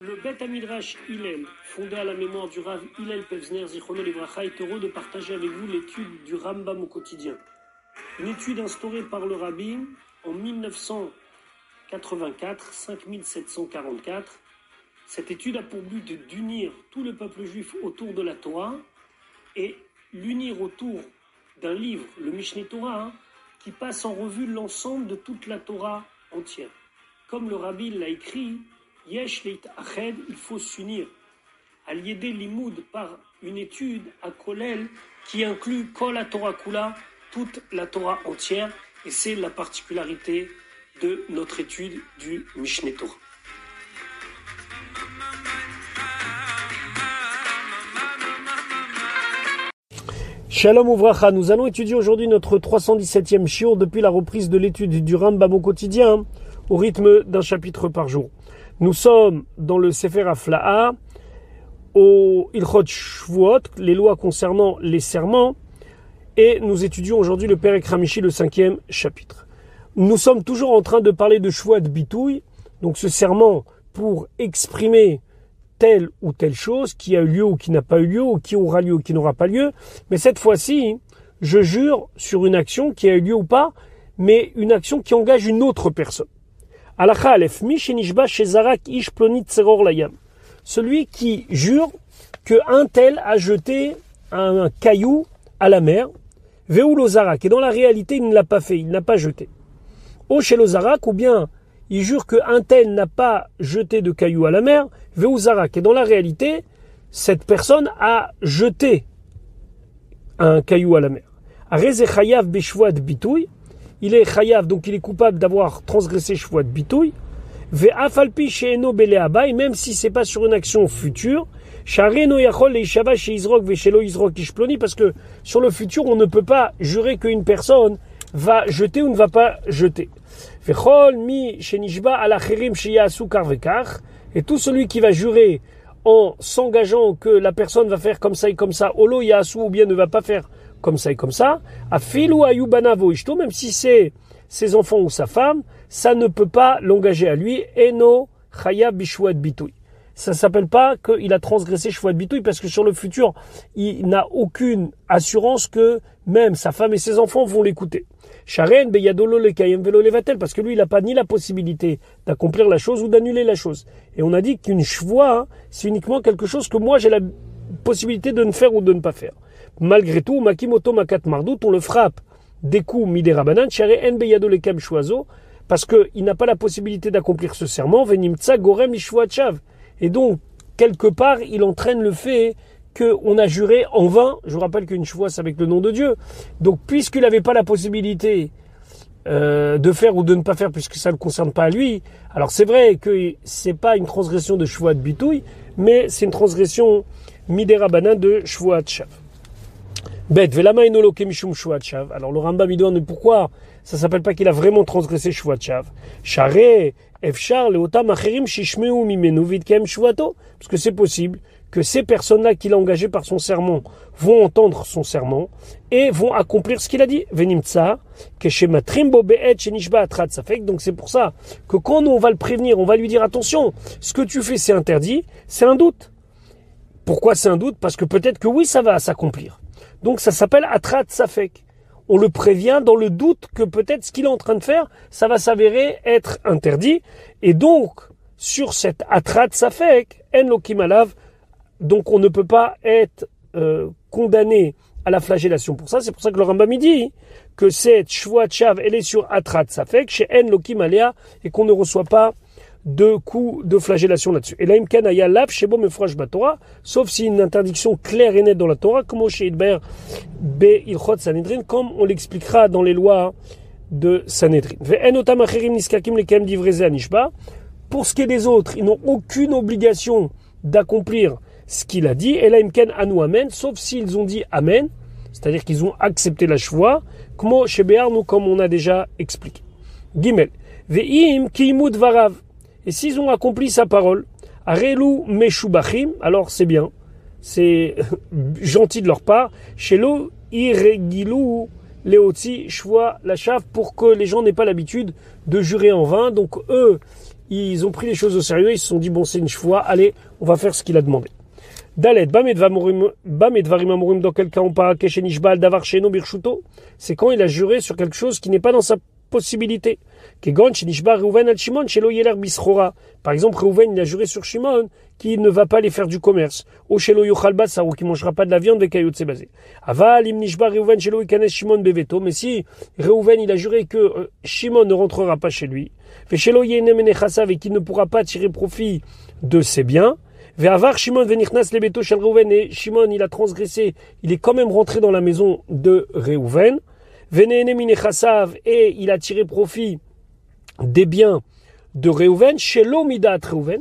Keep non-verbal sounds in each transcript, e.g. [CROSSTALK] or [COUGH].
Le Bet Amidrash Hillel, fondé à la mémoire du Rav Hillel Pevzner Zichrono Livracha, est heureux de partager avec vous l'étude du Rambam au quotidien. Une étude instaurée par le Rabbi en 1984, 5744. Cette étude a pour but d'unir tout le peuple juif autour de la Torah et l'unir autour d'un livre, le Mishneh Torah, hein, qui passe en revue l'ensemble de toute la Torah entière. Comme le Rabbi l'a écrit, Yesh Ached, il faut s'unir. Al-Yedé Limoud par une étude à Kolel qui inclut Kol Torah Kula, toute la Torah entière, et c'est la particularité de notre étude du Mishneh Torah. Shalom Ouvracha, nous allons étudier aujourd'hui notre 317e shiur depuis la reprise de l'étude du Rambam au quotidien au rythme d'un chapitre par jour. Nous sommes dans le Sefer Afla'a au Ilchot Shvuot, les lois concernant les serments, et nous étudions aujourd'hui le Père Ramishi, le cinquième chapitre. Nous sommes toujours en train de parler de Shvuot Bitouille, donc ce serment pour exprimer telle ou telle chose qui a eu lieu ou qui n'a pas eu lieu, ou qui aura lieu ou qui n'aura pas lieu. Mais cette fois-ci, je jure sur une action qui a eu lieu ou pas, mais une action qui engage une autre personne. Celui qui jure que un tel a jeté un caillou à la mer, Veoulozarak, et dans la réalité il ne l'a pas fait, il n'a pas jeté. Chez ou bien il jure qu'un tel n'a pas jeté de cailloux à la mer, Veouzarak. Et dans la réalité, cette personne a jeté un caillou à la mer. Chayav bitouy. Il est chayav, donc il est coupable d'avoir transgressé de bitouy. Ve'afalpi she'eno beleabai, même si c'est pas sur une action future. Shareno yachol leishava she'izrok ve'shelo izrok ishploni, parce que sur le futur, on ne peut pas jurer qu'une personne va jeter ou ne va pas jeter. Et tout celui qui va jurer en s'engageant que la personne va faire comme ça et comme ça, olo yasu ou bien ne va pas faire comme ça et comme ça, afilu ayubanavo ishto, même si c'est ses enfants ou sa femme, ça ne peut pas l'engager à lui, eno chaya bishwat bitui. Ça s'appelle pas qu'il a transgressé chouat bitouille parce que sur le futur, il n'a aucune assurance que même sa femme et ses enfants vont l'écouter. Sharen, Beyadolo, le Velo, Levatel, parce que lui, il n'a pas ni la possibilité d'accomplir la chose ou d'annuler la chose. Et on a dit qu'une chevoie, hein, c'est uniquement quelque chose que moi, j'ai la possibilité de ne faire ou de ne pas faire. Malgré tout, Makimoto Makat Mardout, on le frappe des coups miderabanan, En Beyado le Choiseau, parce qu'il n'a pas la possibilité d'accomplir ce serment, Venimtsa Gorem Chav. Et donc, quelque part, il entraîne le fait qu'on a juré en vain. Je vous rappelle qu'une fois, c'est avec le nom de Dieu. Donc, puisqu'il n'avait pas la possibilité euh, de faire ou de ne pas faire, puisque ça ne concerne pas à lui, alors c'est vrai que c'est pas une transgression de choix de bitouille, mais c'est une transgression midérabanin de de chav. Bet, velama mishum chav. Alors le Rambam il demande pourquoi ça s'appelle pas qu'il a vraiment transgressé de chav. Charé, efchar, leotam acherim shishmeu mimenu vidkem Parce que c'est possible que ces personnes-là qu'il a engagées par son serment vont entendre son serment et vont accomplir ce qu'il a dit. Donc c'est pour ça que quand on va le prévenir, on va lui dire attention, ce que tu fais c'est interdit, c'est un doute. Pourquoi c'est un doute? Parce que peut-être que oui, ça va s'accomplir. Donc ça s'appelle atrat safek. On le prévient dans le doute que peut-être ce qu'il est en train de faire, ça va s'avérer être interdit. Et donc, sur cette atrat safek, en lokimalav, donc on ne peut pas être euh, condamné à la flagellation pour ça. C'est pour ça que le Rambam dit que cette Shvuat Shav, elle est sur Atrat Safek, chez En et qu'on ne reçoit pas de coups de flagellation là-dessus. Et là, Imkan Aya Lab, chez Bom Torah, sauf si une interdiction claire et nette dans la Torah, comme chez Idber Be Ilchot Sanhedrin, comme on l'expliquera dans les lois de Sanhedrin. Pour ce qui est des autres, ils n'ont aucune obligation d'accomplir ce qu'il a dit, et là, imken anu amen, sauf s'ils ont dit amen, c'est-à-dire qu'ils ont accepté la choix, comme on a déjà expliqué. Gimel. Ve'im kiimut varav. Et s'ils ont accompli sa parole, arelu meshubachim, alors c'est bien, c'est [LAUGHS] gentil de leur part, shelo irregilu leotzi shwa la chave, pour que les gens n'aient pas l'habitude de jurer en vain, donc eux, ils ont pris les choses au sérieux, ils se sont dit, bon, c'est une fois, allez, on va faire ce qu'il a demandé. Dalet, bam et dvarim amurim, dans quel cas on parle, keshenishbal davar sheno birshuto, c'est quand il a juré sur quelque chose qui n'est pas dans sa possibilité. Par exemple, Reuven, il a juré sur Shimon qu'il ne va pas aller faire du commerce. Ou shelo yochal ou qui mangera pas de la viande, vekayot c'est basé. Aval, im nishbar Reuven, shelo ikanes Shimon beveto. Mais si Reuven, il a juré que euh, Shimon ne rentrera pas chez lui, fait shelo yenem et qu'il ne pourra pas tirer profit de ses biens, Ve'avar Shimon venichnas lebeto shel Reuven et Shimon il a transgressé, il est quand même rentré dans la maison de Reuven. Veneene minechasav et il a tiré profit des biens de Reuven chez l'omidat Reuven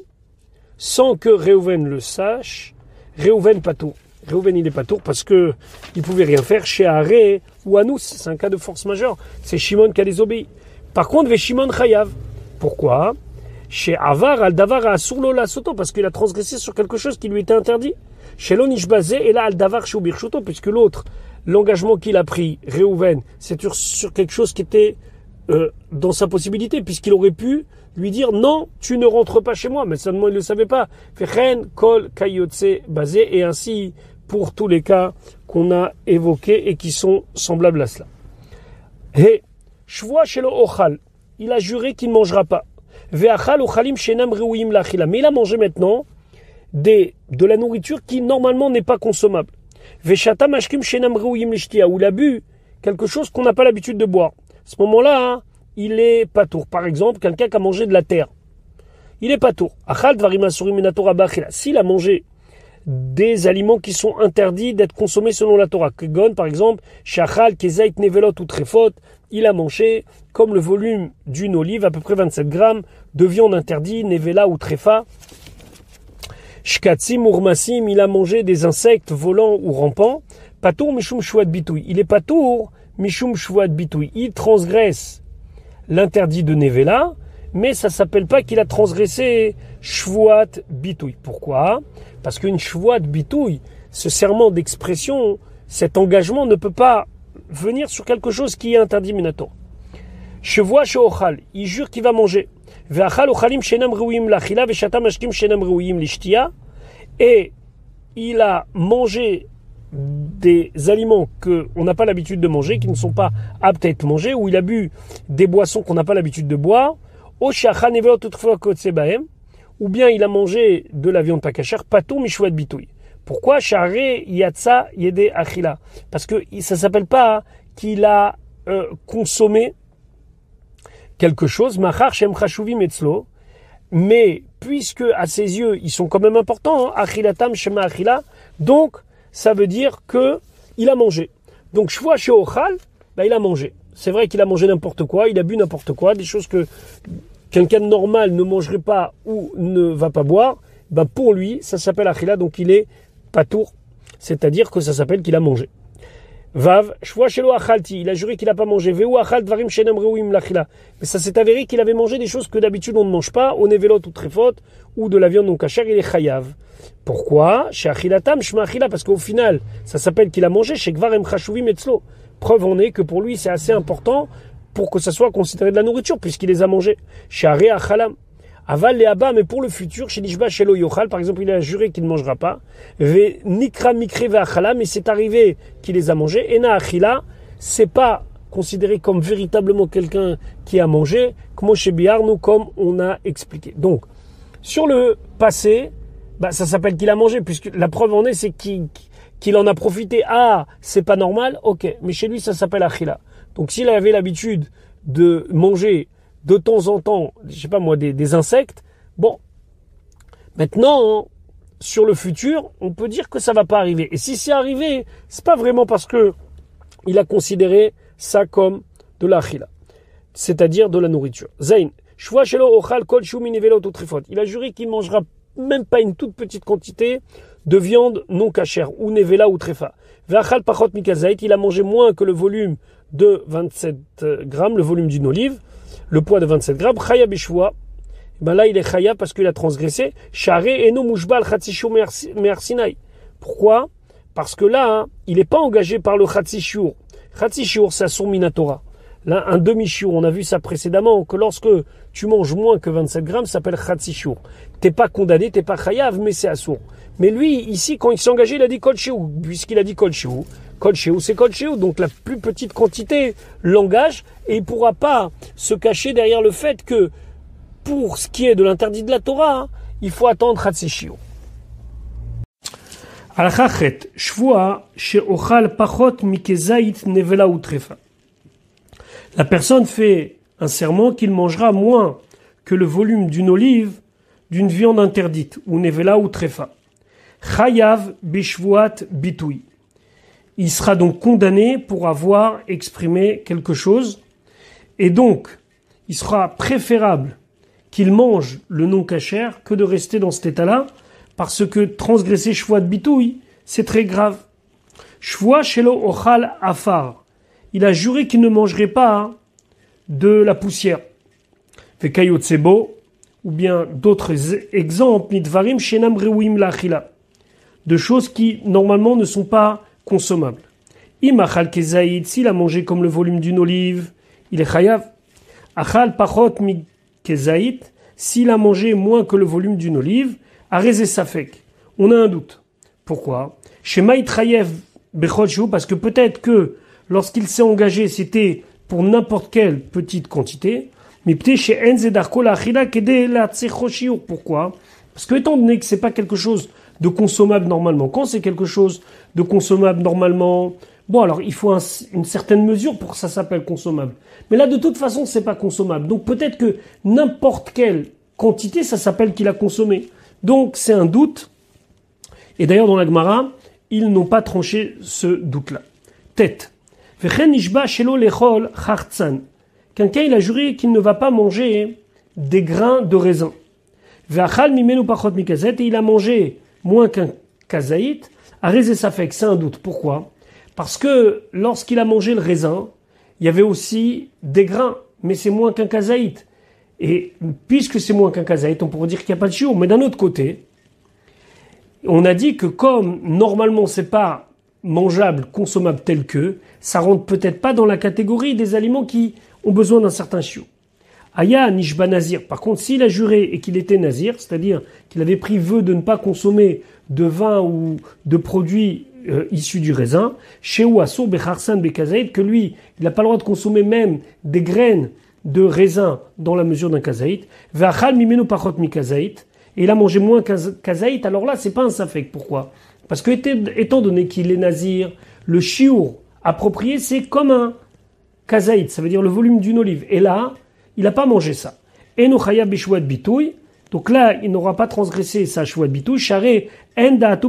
sans que Reuven le sache. Reuven patour. Reuven il est patour parce que il pouvait rien faire chez Aré ou Anous. C'est un cas de force majeure. C'est Shimon qui a désobéi. Par contre, Ve Shimon Chayav. Pourquoi? Chez Avar, al Davar a la soto, parce qu'il a transgressé sur quelque chose qui lui était interdit. Chez l'Onish Bazé, et là, al Davar Shubir puisque l'autre, l'engagement qu'il a pris, Réhouven, c'est sur, quelque chose qui était euh, dans sa possibilité, puisqu'il aurait pu lui dire non, tu ne rentres pas chez moi, mais seulement il ne le savait pas. Fechen, Kol, Kayotse, Bazé, et ainsi pour tous les cas qu'on a évoqués et qui sont semblables à cela. Et, Shvoa chez Ochal, il a juré qu'il ne mangera pas. Mais il a mangé maintenant des, de la nourriture qui normalement n'est pas consommable. Où il a bu quelque chose qu'on n'a pas l'habitude de boire. Ce moment-là, hein, il est pas tour. Par exemple, quelqu'un qui a mangé de la terre. Il est pas tour. S'il a mangé des aliments qui sont interdits d'être consommés selon la Torah. Kegon, par exemple, shachal, kezait, nevelot ou trefot, il a mangé, comme le volume d'une olive, à peu près 27 grammes de viande interdite, nevela ou trefa. Shkatsim urmasim, il a mangé des insectes volants ou rampants. Patour mishum shouad bitouy. Il est patour mishum shouad bitouy. Il transgresse l'interdit de nevela, mais ça s'appelle pas qu'il a transgressé shvuat bitouy. Pourquoi? Parce qu'une shvuat bitouy, ce serment d'expression, cet engagement ne peut pas venir sur quelque chose qui est interdit minato. Chevoa sheochal, il jure qu'il va manger. Et il a mangé des aliments qu'on n'a pas l'habitude de manger, qui ne sont pas aptes à être mangés, ou il a bu des boissons qu'on n'a pas l'habitude de boire, ou bien il a mangé de la viande pakacher, patou mishouat bitouy. Pourquoi Charé yatsa yede achila? Parce que ça s'appelle pas qu'il a euh, consommé quelque chose, machar shem metzlo, mais puisque à ses yeux ils sont quand même importants, hein, achilatam shema achila, donc ça veut dire que il a mangé. Donc shvoa sheochal, bah, il a mangé. C'est vrai qu'il a mangé n'importe quoi, il a bu n'importe quoi, des choses que quelqu'un de normal ne mangerait pas ou ne va pas boire. Bah pour lui, ça s'appelle achila, donc il est patour, c'est-à-dire que ça s'appelle qu'il a mangé. Vav, achalti, il a juré qu'il n'a pas mangé. Veu achal dvarim reuim lachila. Mais ça s'est avéré qu'il avait mangé des choses que d'habitude on ne mange pas, au nevelot ou trefot, ou de la viande non cachère, il est chayav. Pourquoi Chez parce qu'au final, ça s'appelle qu'il a mangé, chez gvarem chashuvim etzlo. Preuve en est que pour lui c'est assez important pour que ça soit considéré de la nourriture, puisqu'il les a mangés. Chez achalam. Aval et Abba, mais pour le futur, chez Nishba Shelo Yochal, par exemple, il a juré qu'il ne mangera pas. Ve Nikra Mikre Ve'achala, mais c'est arrivé qu'il les a mangés. Ena Achila, c'est pas considéré comme véritablement quelqu'un qui a mangé, comme chez nous, comme on a expliqué. Donc, sur le passé, bah, ça s'appelle qu'il a mangé, puisque la preuve en est, c'est qu'il en a profité. Ah, c'est pas normal, ok. Mais chez lui, ça s'appelle Achila. Donc, s'il avait l'habitude de manger de temps en temps, je sais pas moi, des, insectes. Bon, maintenant, sur le futur, on peut dire que ça va pas arriver. Et si c'est arrivé, c'est pas vraiment parce que il a considéré ça comme de l'achila, c'est-à-dire de la nourriture. Zain, il a juré qu'il mangera même pas une toute petite quantité de viande non cachère, ou nevela ou trefa. Il a mangé moins que le volume de 27 grammes, le volume d'une olive le poids de 27 grammes, Chaya Bishwa, ben là il est Chaya parce qu'il a transgressé, Charé Eno Mersinai. Pourquoi? Parce que là, hein, il n'est pas engagé par le Chatzishur. Chatzishur, c'est son Minatora. Là, un demi-shur, on a vu ça précédemment, que lorsque tu manges moins que 27 grammes, ça s'appelle Khatsishur. T'es pas condamné, t'es pas chayav, mais c'est assourd. Mais lui, ici, quand il s'est engagé, il a dit Kolchéou. Puisqu'il a dit Kolchéou, Kolchéou, c'est Kolchéou. Donc la plus petite quantité l'engage et il pourra pas se cacher derrière le fait que pour ce qui est de l'interdit de la Torah, il faut attendre Khatsishur. La personne fait un serment qu'il mangera moins que le volume d'une olive d'une viande interdite, ou nevela ou trefa. Chayav bishvuat bitui. Il sera donc condamné pour avoir exprimé quelque chose, et donc il sera préférable qu'il mange le non cachère que de rester dans cet état-là, parce que transgresser shvuat bitui, c'est très grave. Shvua shelo ochal afar. Il a juré qu'il ne mangerait pas de la poussière. Vekayotsebo, ou bien d'autres exemples, mitvarim shenam de choses qui normalement ne sont pas consommables. Imachal kezaïd, s'il a mangé comme le volume d'une olive, il est chayav. Achal pachot mi s'il a mangé moins que le volume d'une olive, arezé safek. On a un doute. Pourquoi? Shema itrayev bechol parce que peut-être que lorsqu'il s'est engagé, c'était pour n'importe quelle petite quantité. Pourquoi? Parce que étant donné que c'est pas quelque chose de consommable normalement, quand c'est quelque chose de consommable normalement, bon alors il faut une certaine mesure pour que ça s'appelle consommable. Mais là de toute façon c'est pas consommable. Donc peut-être que n'importe quelle quantité ça s'appelle qu'il a consommé. Donc c'est un doute. Et d'ailleurs dans la Gemara, ils n'ont pas tranché ce doute-là. Tête. Quelqu'un, il a juré qu'il ne va pas manger des grains de raisin. Et il a mangé moins qu'un kazaït. ça fait c'est un doute. Pourquoi? Parce que lorsqu'il a mangé le raisin, il y avait aussi des grains, mais c'est moins qu'un kazaït. Et puisque c'est moins qu'un kazaït, on pourrait dire qu'il n'y a pas de chiour. Mais d'un autre côté, on a dit que comme normalement c'est pas mangeable, consommable tel que, ça rentre peut-être pas dans la catégorie des aliments qui ont besoin d'un certain chiot. Aya Nishba Nazir. Par contre, s'il a juré et qu'il était Nazir, c'est-à-dire qu'il avait pris vœu de ne pas consommer de vin ou de produits euh, issus du raisin, chez Ouasso Becharsan Bekazaïd, que lui, il n'a pas le droit de consommer même des graines de raisin dans la mesure d'un kazaït, Vachal Mimeno Pachot Mikazaït, et il a mangé moins kazaït, alors là, c'est pas un safek. Pourquoi? Parce que étant donné qu'il est nazir, le chiour approprié, c'est comme un kazaït, ça veut dire le volume d'une olive. Et là, il n'a pas mangé ça. Bitouy. Donc là, il n'aura pas transgressé sa chouat bitouy. Charé enda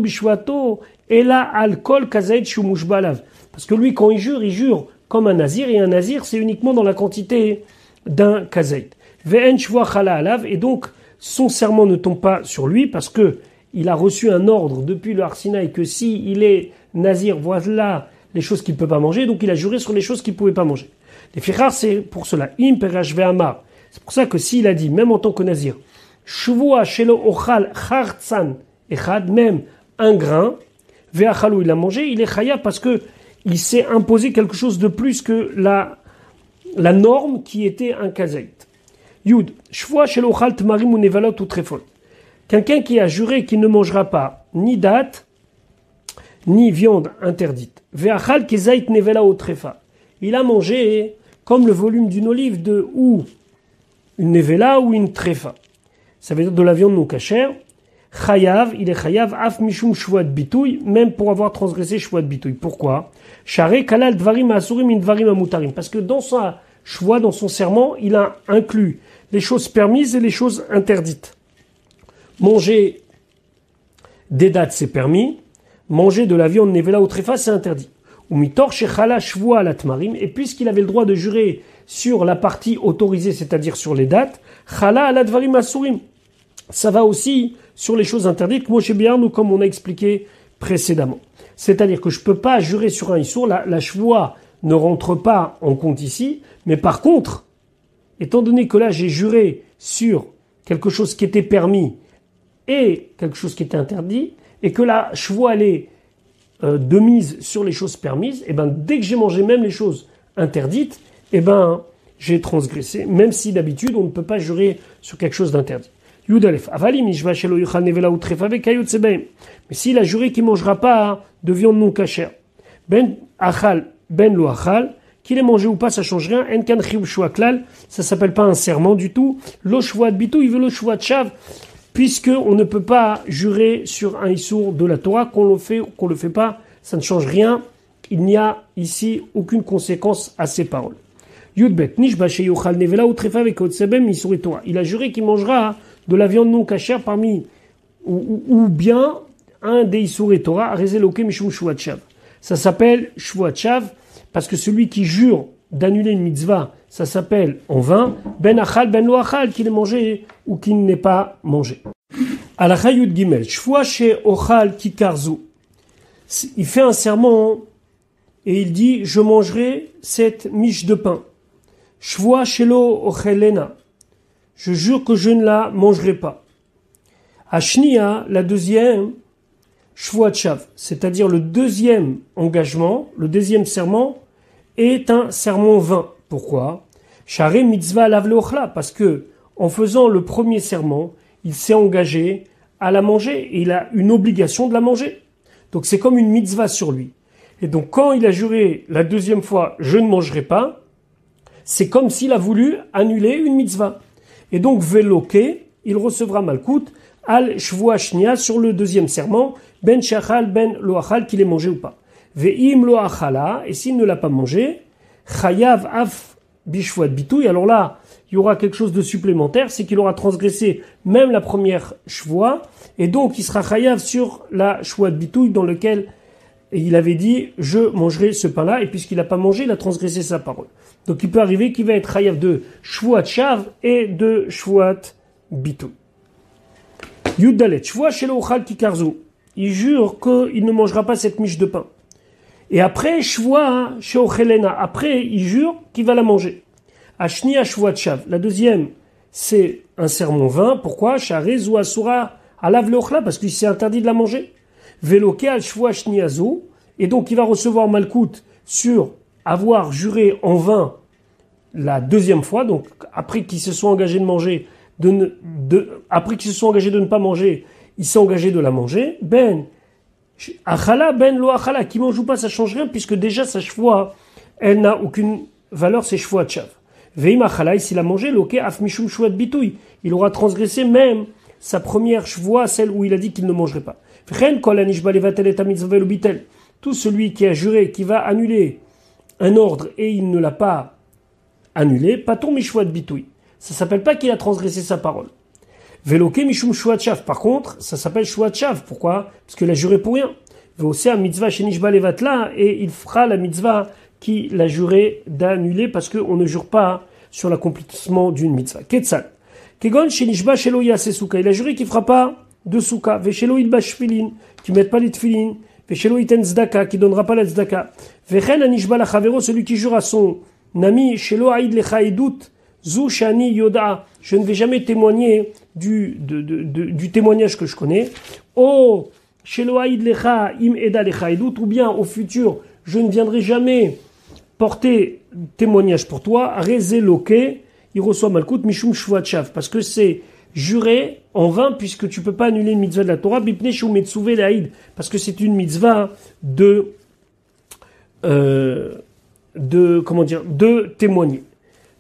et là alcool. Parce que lui, quand il jure, il jure comme un nazir. Et un nazir, c'est uniquement dans la quantité d'un kazaït. Ve'en alav. Et donc, son serment ne tombe pas sur lui parce que il a reçu un ordre depuis le Arsinaï que si il est nazir, voilà les choses qu'il ne peut pas manger, donc il a juré sur les choses qu'il ne pouvait pas manger. Les fichar, c'est pour cela. C'est pour ça que s'il a dit, même en tant que nazir, shuvua shelo ochal chartzan echad, même un grain, ve'achalou, il a mangé, il est chaya parce que il s'est imposé quelque chose de plus que la, la norme qui était un kazaït. Yud, shvua shelo ochal tmarim ou nevalot ou trefot. Quelqu'un qui a juré qu'il ne mangera pas ni date, ni viande interdite. Il a mangé comme le volume d'une olive de ou une nevela ou une trefa. Ça veut dire de la viande non cachère. Chayav, il est chayav af mishum shvuat bitouy, même pour avoir transgressé shvuat bitouy. Pourquoi? Share kalal dvarim asurim in dvarim amutarim. Parce que dans sa choix, dans son serment, il a inclus les choses permises et les choses interdites. Manger des dates, c'est permis manger de la viande nevela ou tréfa, c'est interdit. Ou mitor latmarim, et puisqu'il avait le droit de jurer sur la partie autorisée, c'est-à-dire sur les dates, chala asurim. Ça va aussi sur les choses interdites, moi bien ou comme on a expliqué précédemment. C'est-à-dire que je peux pas jurer sur un issour, la, la ne rentre pas en compte ici, mais par contre, étant donné que là j'ai juré sur quelque chose qui était permis et quelque chose qui était interdit, et que la chevaux est euh, de mise sur les choses permises, et eh ben dès que j'ai mangé même les choses interdites, et eh ben j'ai transgressé, même si d'habitude on ne peut pas jurer sur quelque chose d'interdit. Mais s'il a juré qu'il ne mangera pas de viande non cachère, ben achal, ben lo achal, qu'il ait mangé ou pas, ça change rien. Enkan klal, ça s'appelle pas un serment du tout. Lo bitou, il veut lo de chav, puisque on ne peut pas jurer sur un issour de la Torah, qu'on le fait ou qu'on le fait pas, ça ne change rien. Il n'y a ici aucune conséquence à ces paroles. Yudbet, nevela Torah. Il a juré qu'il mangera de la viande non cachère parmi, ou, bien un des Issour Torah, Mishum Shuachav. Ça s'appelle Shuachav, parce que celui qui jure d'annuler une mitzvah, ça s'appelle en vain, ben achal, ben lo achal, qu'il ait mangé ou qu'il n'ait pas mangé. Alachayut gimel, she ochal kikarzu. Il fait un serment et il dit, je mangerai cette miche de pain. Shfua shelo ochelena. Je jure que je ne la mangerai pas. Ashnia, la deuxième, c'est-à-dire le deuxième engagement, le deuxième serment, est un serment vain. Pourquoi? Share mitzvah parce que en faisant le premier serment, il s'est engagé à la manger et il a une obligation de la manger. Donc c'est comme une mitzvah sur lui. Et donc quand il a juré la deuxième fois je ne mangerai pas, c'est comme s'il a voulu annuler une mitzvah. Et donc veloke, il recevra malkout al shvuashnia sur le deuxième serment, ben shachal ben loachal qu'il ait mangé ou pas. Ve'im lo achala, et s'il ne l'a pas mangé, chayav af bishwat bitouy, alors là, il y aura quelque chose de supplémentaire, c'est qu'il aura transgressé même la première shvoa, et donc il sera chayav sur la shvoa bitouille dans lequel il avait dit je mangerai ce pain-là, et puisqu'il n'a pas mangé, il a transgressé sa parole. Donc il peut arriver qu'il va être chayav de shvoat shav et de shvoat bitouille. Yuddalet, shvoa shel kikarzu. Il jure qu'il ne mangera pas cette miche de pain. Et après, Shvoa, après, il jure qu'il va la manger. Ashni. La deuxième, c'est un sermon vain. Pourquoi? Asura Alav parce qu'il s'est interdit de la manger. Veloke. Et donc, il va recevoir Malkout sur avoir juré en vain la deuxième fois. Donc, après qu'ils se sont engagés de manger, de, de après qu'ils se sont engagés de ne pas manger, il s'est de la manger. Ben, Achala ben lo achala, qui mange ou pas, ça change rien, puisque déjà sa chvoie, elle n'a aucune valeur, c'est chvoie chav. Veim achala, s'il a mangé, loke af mishum chouat bitouille. Il aura transgressé même sa première chvoie, celle où il a dit qu'il ne mangerait pas. Tout celui qui a juré, qui va annuler un ordre et il ne l'a pas annulé, pas ton mishouat bitouille. Ça s'appelle pas qu'il a transgressé sa parole. Veloke mishum shuachav. Par contre, ça s'appelle shuachav. Pourquoi? Parce qu'il a juré pour rien. un mitzvah shenishba levatla et il fera la mitzvah qui l'a juré d'annuler parce qu'on ne jure pas sur l'accomplissement d'une mitzvah. Ketzal. Kegon shenishba shelo suka. Il a juré qu'il fera pas de souka. Veshelo ilbash filin. Qui met pas les tfilin. Veshelo iten zdaka. Qui donnera pas la zdaka. Vechen anishba la chavero. Celui qui jure à son ami. Shelo aïd lecha. Zu shani yoda. Je ne vais jamais témoigner du, du témoignage que je connais. Oh, lecha im eda lecha ou bien au futur, je ne viendrai jamais porter témoignage pour toi. Rezeloke, il reçoit malkout mishum shvachav, parce que c'est juré en vain puisque tu peux pas annuler une mitzvah de la Torah, bipne laïd, parce que c'est une mitzvah de, euh, de, comment dire, de témoigner.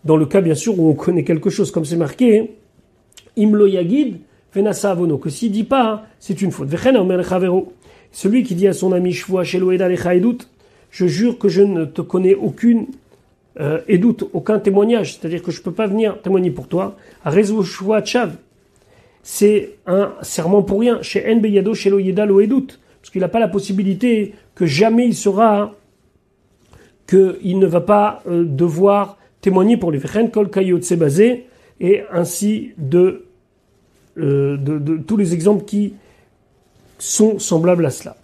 Dans le cas, bien sûr, où on connaît quelque chose, comme c'est marqué, Imlo yagid, venasa avono, que s'il dit pas, hein, c'est une faute. Celui qui dit à son ami Shvoa Sheloeda je jure que je ne te connais aucune euh, edout, aucun témoignage, c'est-à-dire que je ne peux pas venir témoigner pour toi. Rezo Shvoa Chav, c'est un serment pour rien. Chez En Beyado Shelo Lo Edut, parce qu'il n'a pas la possibilité que jamais il sera, qu'il ne va pas euh, devoir témoigner pour les Vechen Kol Kayot basé, et ainsi de euh, de, de, tous les exemples qui sont semblables à cela.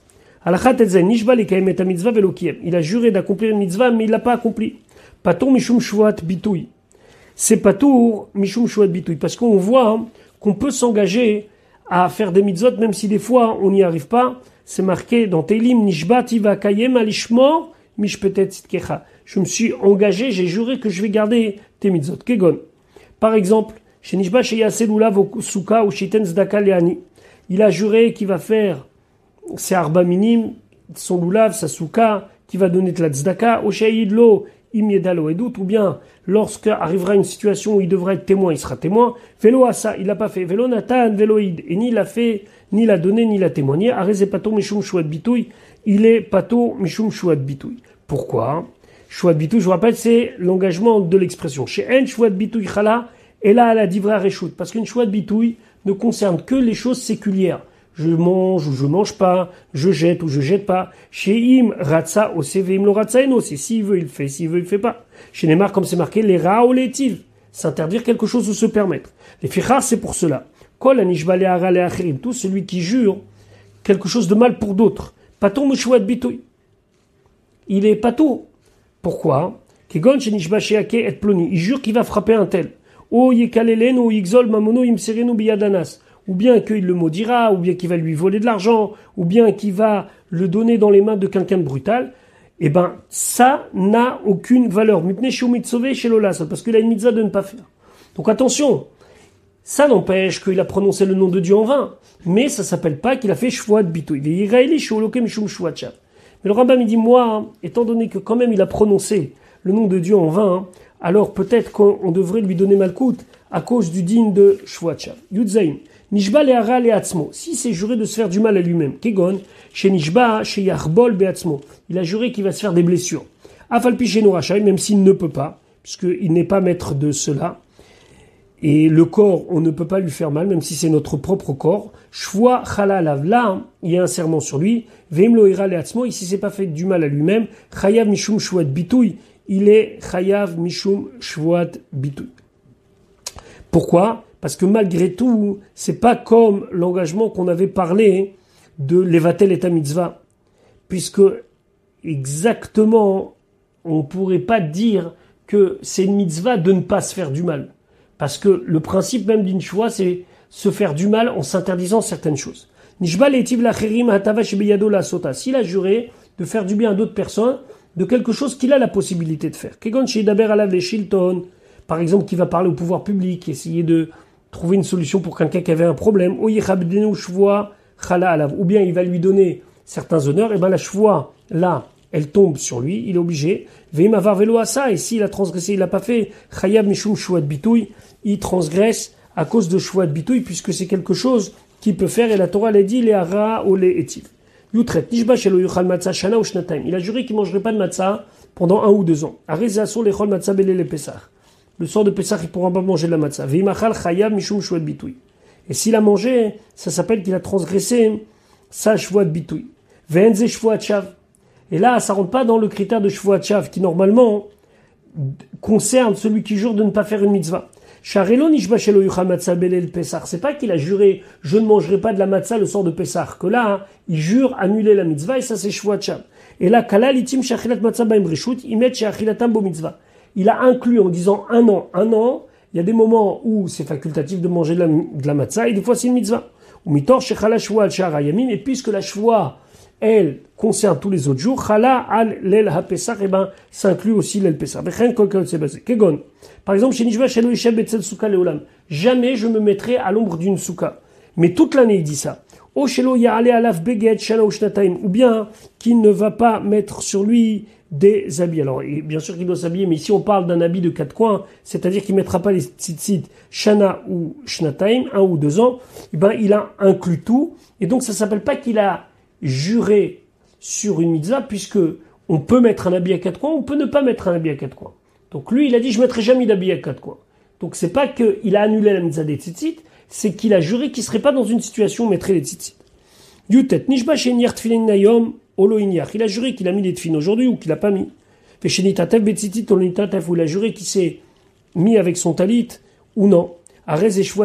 Il a juré d'accomplir une mitzvah, mais il l'a pas accompli. Paton mishum shvuat bitouy. C'est mishum shvuat bitouy. Parce qu'on voit hein, qu'on peut s'engager à faire des mitzvot, même si des fois on n'y arrive pas. C'est marqué dans Teilim, Nishbat kayem alishmo mishpetet tzitkecha. Je me suis engagé, j'ai juré que je vais garder tes mitzvot. Kegon. Par exemple, chez Nishba, chez Yaselula, Souka ou Shiten Zdaka Leani. Il a juré qu'il va faire ses arba minim, son lulav, sa souka, qui va donner de la tzedaka, lo, imiedalo et doute, ou bien lorsque arrivera une situation où il devrait être témoin, il sera témoin. Vélo à ça, il l'a pas fait. Vélo Nathan, véloïd, et ni l'a fait, ni l'a donné, ni l'a témoigné. Arrêtez pato mishum chouad bitouille, il est pato mishum chouad bitouille. Pourquoi? Chouad bitouille, je vous rappelle, c'est l'engagement de l'expression. Chez en chouad bitouille chala, et là, la divra reshout. Parce qu'une chouad bitouille ne concerne que les choses séculières je mange ou je mange pas, je jette ou je jette pas. Chez Im, Ratsa, Oseveim lo Ratsaeno, c'est s'il veut, il fait, s'il veut, il fait pas. Chez Neymar, comme c'est marqué, les Ra ou les s'interdire quelque chose ou se permettre. Les Fichar, c'est pour cela. Kol anishbale ara le achirim, tout celui qui jure quelque chose de mal pour d'autres. Paton mouchouat bitoui. Il est pato. Pourquoi? Il jure qu'il va frapper un tel. O yekalelen ou ou bien qu'il le maudira, ou bien qu'il va lui voler de l'argent, ou bien qu'il va le donner dans les mains de quelqu'un de brutal, eh ben, ça n'a aucune valeur. Parce qu'il a une mitzvah de ne pas faire. Donc attention, ça n'empêche qu'il a prononcé le nom de Dieu en vain, mais ça s'appelle pas qu'il a fait de bitouy. Mais le rabbin me dit, moi, étant donné que quand même il a prononcé le nom de Dieu en vain, alors peut-être qu'on devrait lui donner malcoute à cause du digne de Shvuachav. Yudzaim. Nishba le hara le atzmo. Si c'est juré de se faire du mal à lui-même. Kegon, chez Nishba, chez Yarbol. Il a juré qu'il va se faire des blessures. Afalpi chez même s'il ne peut pas, puisqu'il n'est pas maître de cela. Et le corps, on ne peut pas lui faire mal, même si c'est notre propre corps. Shvoa chalalav. Là, il y a un serment sur lui. Veim lo ira le atzmo. Ici, c'est pas fait du mal à lui-même. Chayav mishum shvuat bitouy. Il est chayav mishum shvuat bitouy. Pourquoi? Parce que malgré tout, c'est pas comme l'engagement qu'on avait parlé de Levatel et mitzvah. Puisque exactement, on pourrait pas dire que c'est une mitzvah de ne pas se faire du mal. Parce que le principe même d'une choix, c'est se faire du mal en s'interdisant certaines choses. S'il a juré de faire du bien à d'autres personnes, de quelque chose qu'il a la possibilité de faire. Par exemple, qui va parler au pouvoir public, essayer de trouver une solution pour quelqu'un qui avait un problème. Ou bien il va lui donner certains honneurs, et ben la chvoie, là, elle tombe sur lui, il est obligé. velo à ça, et s'il a transgressé, il l'a pas fait, chayab mishum bitouille, il transgresse à cause de chouat bitouille, puisque c'est quelque chose qu'il peut faire, et la Torah l'a dit, les hara ou les etiv. Nishba shana. Il a juré qu'il mangerait pas de matzah pendant un ou deux ans. Matzah belé le pesach le soir de Pessah, il ne pourra pas manger de la matzah. mishum Et s'il a mangé, ça s'appelle qu'il a transgressé sa shvuat bitouy. Venze. Et là, ça rentre pas dans le critère de chav qui normalement concerne celui qui jure de ne pas faire une mitzvah. C'est pas qu'il a juré, je ne mangerai pas de la matzah le soir de Pessah. Que là, il jure annuler la mitzvah et ça c'est chav. Et là, kala litim shachilat matzah baim reshut, imet shachilatam bo mitzvah il a inclus en disant un an, un an, il y a des moments où c'est facultatif de manger de la, de la matzah et des fois c'est une mitzvah. Ou mitor et puisque la shvoa, elle, concerne tous les autres jours, chala al l'el ha-pesach, et eh ben, s'inclut aussi l'el pesach. Kegon. Par exemple, chez Nishva, betzel souka leolam. Jamais je me mettrai à l'ombre d'une souka. Mais toute l'année, il dit ça. O shelo ya'ale alaf beget shana ou bien, qu'il ne va pas mettre sur lui des habits. Alors, bien sûr qu'il doit s'habiller, mais ici on parle d'un habit de quatre coins, c'est-à-dire qu'il mettra pas les tzitzit shana ou shnataim, un ou deux ans, et eh ben il a inclus tout, et donc ça s'appelle pas qu'il a juré sur une mitzvah, puisque on peut mettre un habit à quatre coins, on peut ne pas mettre un habit à quatre coins. Donc lui, il a dit, je mettrai jamais d'habit à quatre coins. Donc c'est pas qu'il a annulé la mitzvah des tzitzit, c'est qu'il a juré qu'il serait pas dans une situation où mettrait les tzitzit. Yutet, nishba nayom, il a juré qu'il a mis des tefines aujourd'hui ou qu'il n'a pas mis. il a juré qu'il s'est mis avec son talit ou non. Et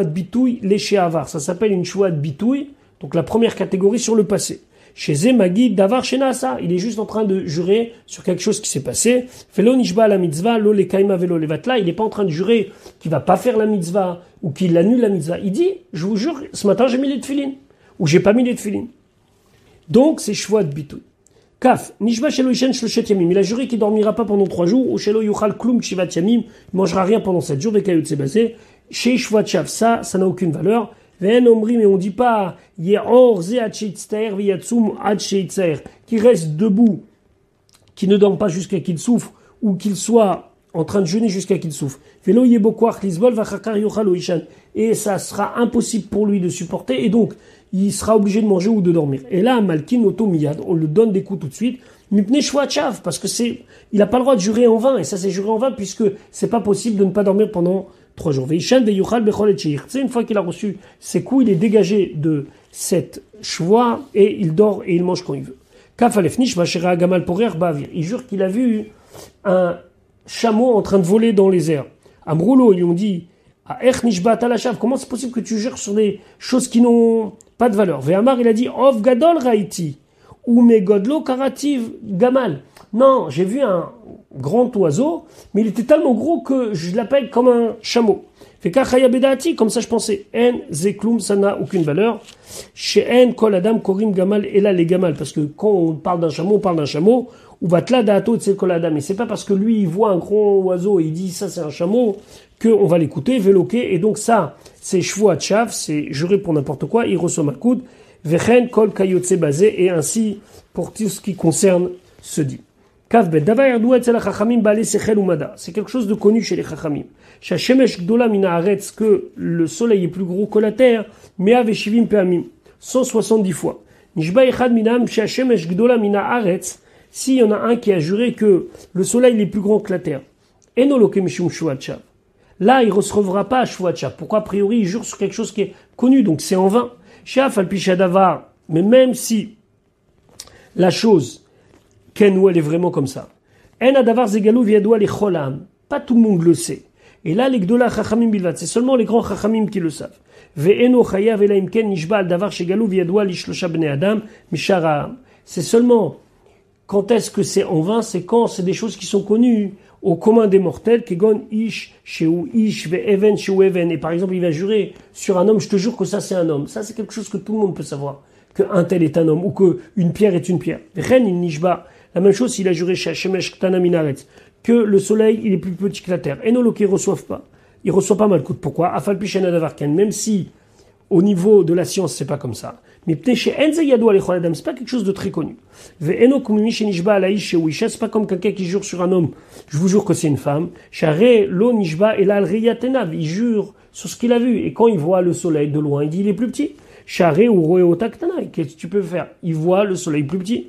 de avar. Ça s'appelle une de bitouille, donc la première catégorie sur le passé. Chez Zemagi, d'avar ça. Il est juste en train de jurer sur quelque chose qui s'est passé. Felo nishba la mitzvah, lo kaima velo levatla. Il n'est pas en train de jurer qu'il va pas faire la mitzvah ou qu'il annule la mitzvah. Il dit, je vous jure, ce matin j'ai mis les tefilines. Ou j'ai pas mis les tefilines. Donc, c'est de bitouille. Kaf, Nishba Shelo Ishen Shloshet Yamim. Il a juré qu'il dormira pas pendant trois jours, ou Shelo Yuchal Klum Shivat Yamim. Il mangera rien pendant sept jours, Vekayot Sebazé. Chez Shvachav, ça, ça n'a aucune valeur. Ven Omri, mais on dit pas, qui reste debout, qui ne dorme pas jusqu'à qu'il souffre, ou qu'il soit en train de jeûner jusqu'à qu'il souffre. Et ça sera impossible pour lui de supporter, et donc, il sera obligé de manger ou de dormir. Et là, Malkin Otomiyad, on le donne des coups tout de suite. Parce que c'est, il n'a pas le droit de jurer en vain, et ça c'est jurer en vain puisque c'est pas possible de ne pas dormir pendant trois jours. Une fois qu'il a reçu ses coups, il est dégagé de cette choix et il dort et il mange quand il veut. Bavir. Il jure qu'il a vu un chameau en train de voler dans les airs. Amroulo, ils ont dit, Ernishbat comment c'est possible que tu jures sur des choses qui n'ont pas de valeur? Ve'amar, il a dit, Ov gadol raiti, ou megodlo karativ gamal. Non, j'ai vu un grand oiseau, mais il était tellement gros que je l'appelle comme un chameau. Comme ça je pensais. En zeklum, ça n'a aucune valeur. Chez en kol adam korim gamal, et là les gamal, parce que quand on parle d'un chameau, on parle d'un chameau, ou vatla dato et kol adam. Et c'est pas parce que lui il voit un grand oiseau et il dit ça c'est un chameau qu'on va l'écouter, véloquer, et donc ça, c'est chevaux à chav, c'est juré pour n'importe quoi, il reçoit Malkoud, vechen kol kayotse basé, et ainsi pour tout ce qui concerne ce dit. C'est quelque chose de connu chez les chachamim. que le soleil est plus gros que la terre, mais avec 170 fois. S'il y en a un qui a juré que le soleil est plus grand que la terre, Là, il ne recevra pas à Pourquoi, a priori, il jure sur quelque chose qui est connu, donc c'est en vain. Mais même si la chose, Ken ou elle est vraiment comme ça. En adavar zegalou viadoua les cholam. Pas tout le monde le sait. Et là, les gdola chachamim bilvat, c'est seulement les grands chachamim qui le savent. Chayav ken nishba al davar shegalou viadoua lishlosha bnei adam mishara. C'est seulement quand est-ce que c'est en vain, c'est quand c'est des choses qui sont connues au commun des mortels, Kegon Ish, Sheu Ish, Even, Sheu Even. Et par exemple, il va jurer sur un homme, je te jure que ça c'est un homme. Ça c'est quelque chose que tout le monde peut savoir. Qu'un tel est un homme, ou que une pierre est une pierre. Ren il nishba. La même chose s'il a juré que le soleil il est plus petit que la terre. Et non, ne reçoivent pas. Il reçoit pas mal de Pourquoi? Même si au niveau de la science c'est pas comme ça. Mais c'est pas quelque chose de très connu. C'est pas comme quelqu'un qui jure sur un homme. Je vous jure que c'est une femme. Il jure sur ce qu'il a vu. Et quand il voit le soleil de loin, il dit il est plus petit. Qu'est-ce que tu peux faire? Il voit le soleil plus petit.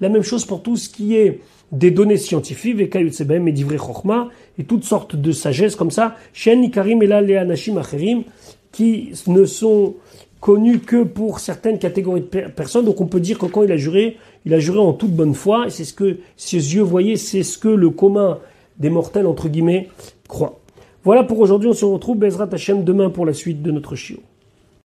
La même chose pour tout ce qui est des données scientifiques, et toutes sortes de sagesse comme ça, qui ne sont connus que pour certaines catégories de personnes. Donc on peut dire que quand il a juré, il a juré en toute bonne foi, et c'est ce que ses yeux voyaient, c'est ce que le commun des mortels, entre guillemets, croit. Voilà pour aujourd'hui, on se retrouve Bezrat Hashem demain pour la suite de notre chiot.